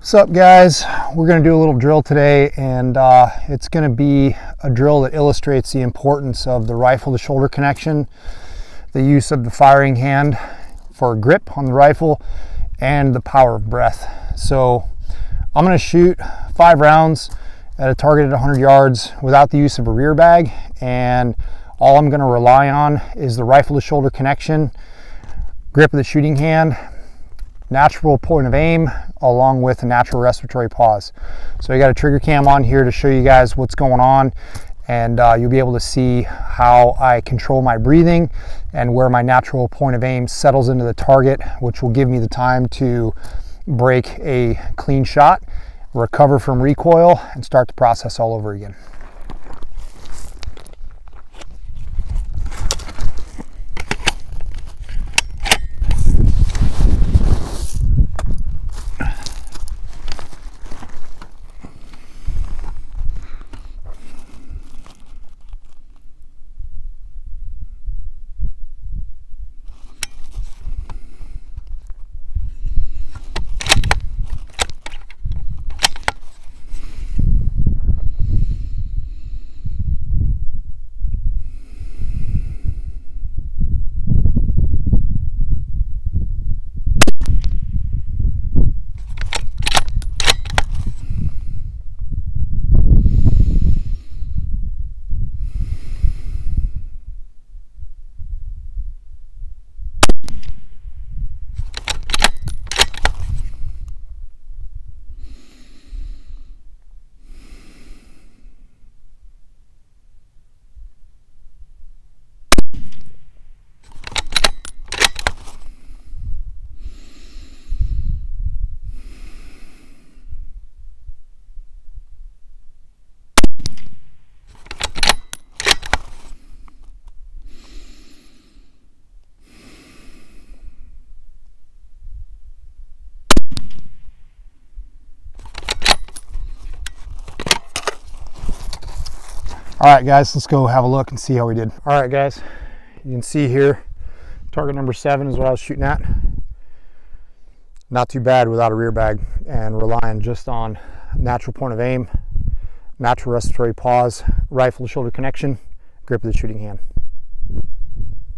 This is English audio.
What's up guys? We're going to do a little drill today and uh, it's going to be a drill that illustrates the importance of the rifle to shoulder connection, the use of the firing hand for grip on the rifle, and the power of breath. So I'm going to shoot five rounds at a target at 100 yards without the use of a rear bag and all I'm going to rely on is the rifle to shoulder connection, grip of the shooting hand, natural point of aim, along with a natural respiratory pause. So I got a trigger cam on here to show you guys what's going on and uh, you'll be able to see how I control my breathing and where my natural point of aim settles into the target, which will give me the time to break a clean shot, recover from recoil, and start the process all over again. All right, guys, let's go have a look and see how we did. All right, guys, you can see here, target number seven is what I was shooting at. Not too bad without a rear bag and relying just on natural point of aim, natural respiratory pause, rifle to shoulder connection, grip of the shooting hand.